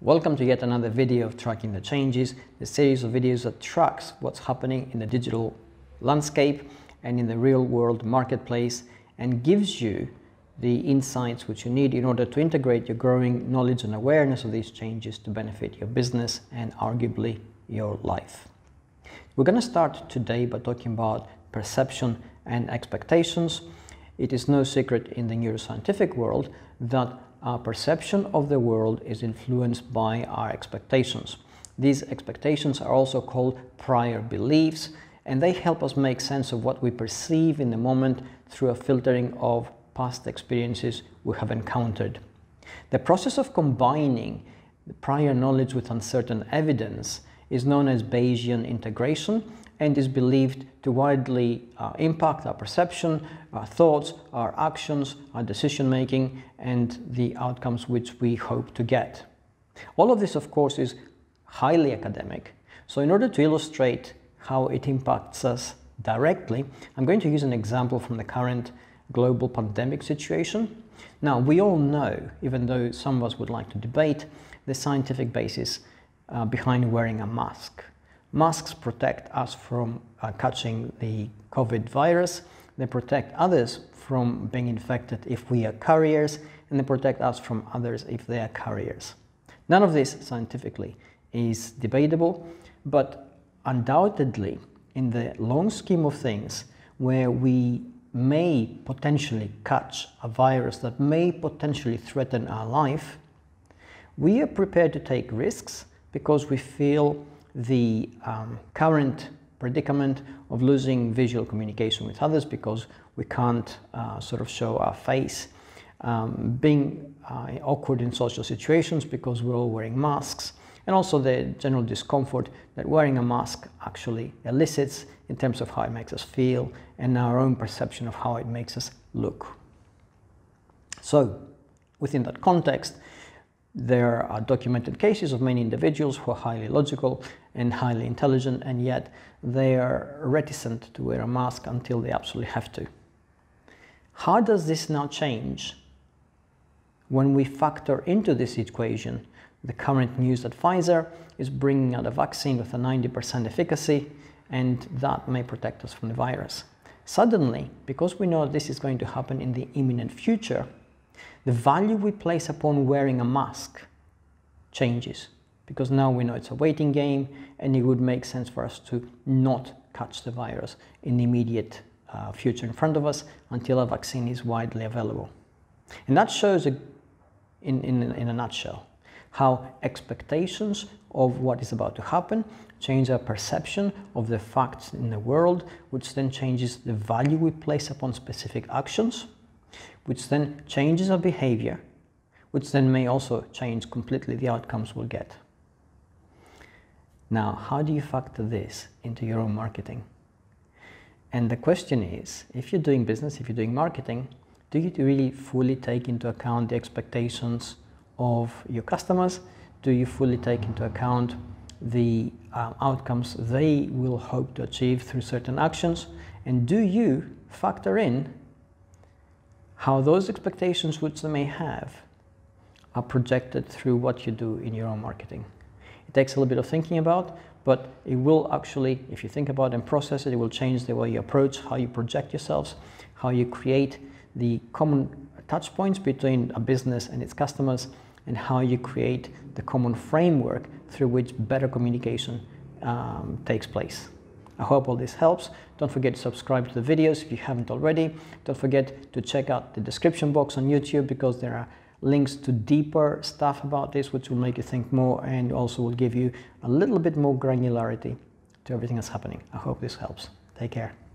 Welcome to yet another video of Tracking the Changes, the series of videos that tracks what's happening in the digital landscape and in the real world marketplace and gives you the insights which you need in order to integrate your growing knowledge and awareness of these changes to benefit your business and arguably your life. We're going to start today by talking about perception and expectations. It is no secret in the neuroscientific world that our perception of the world is influenced by our expectations. These expectations are also called prior beliefs, and they help us make sense of what we perceive in the moment through a filtering of past experiences we have encountered. The process of combining prior knowledge with uncertain evidence is known as Bayesian integration, and is believed to widely uh, impact our perception, our thoughts, our actions, our decision making, and the outcomes which we hope to get. All of this, of course, is highly academic. So in order to illustrate how it impacts us directly, I'm going to use an example from the current global pandemic situation. Now, we all know, even though some of us would like to debate, the scientific basis uh, behind wearing a mask. Masks protect us from uh, catching the COVID virus. They protect others from being infected if we are carriers, and they protect us from others if they are carriers. None of this scientifically is debatable, but undoubtedly, in the long scheme of things, where we may potentially catch a virus that may potentially threaten our life, we are prepared to take risks because we feel the um, current predicament of losing visual communication with others because we can't uh, sort of show our face, um, being uh, awkward in social situations because we're all wearing masks, and also the general discomfort that wearing a mask actually elicits in terms of how it makes us feel and our own perception of how it makes us look. So, within that context, there are documented cases of many individuals who are highly logical and highly intelligent, and yet they are reticent to wear a mask until they absolutely have to. How does this now change when we factor into this equation the current news that Pfizer is bringing out a vaccine with a 90% efficacy, and that may protect us from the virus? Suddenly, because we know this is going to happen in the imminent future, the value we place upon wearing a mask changes because now we know it's a waiting game and it would make sense for us to not catch the virus in the immediate uh, future in front of us until a vaccine is widely available. And that shows a, in, in, in a nutshell how expectations of what is about to happen change our perception of the facts in the world, which then changes the value we place upon specific actions which then changes our behavior, which then may also change completely the outcomes we'll get. Now, how do you factor this into your own marketing? And the question is, if you're doing business, if you're doing marketing, do you really fully take into account the expectations of your customers? Do you fully take into account the uh, outcomes they will hope to achieve through certain actions? And do you factor in how those expectations which they may have are projected through what you do in your own marketing. It takes a little bit of thinking about, but it will actually, if you think about and process it, it will change the way you approach, how you project yourselves, how you create the common touch points between a business and its customers, and how you create the common framework through which better communication um, takes place. I hope all this helps. Don't forget to subscribe to the videos if you haven't already. Don't forget to check out the description box on YouTube because there are links to deeper stuff about this which will make you think more and also will give you a little bit more granularity to everything that's happening. I hope this helps. Take care.